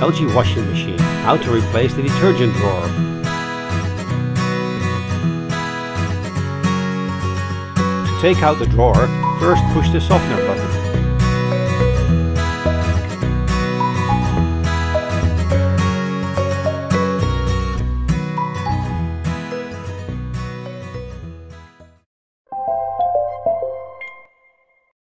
LG washing machine. How to replace the detergent drawer. To take out the drawer, first push the softener button.